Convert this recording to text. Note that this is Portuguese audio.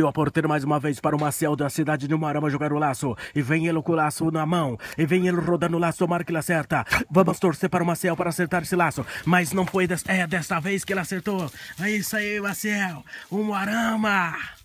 Deu a porteira mais uma vez para o Maciel da cidade de Marama jogar o laço. E vem ele com o laço na mão. E vem ele rodando o laço, tomara que ele acerta. Vamos torcer para o Maciel para acertar esse laço. Mas não foi desta, é desta vez que ele acertou. É isso aí, Maciel. O Marama.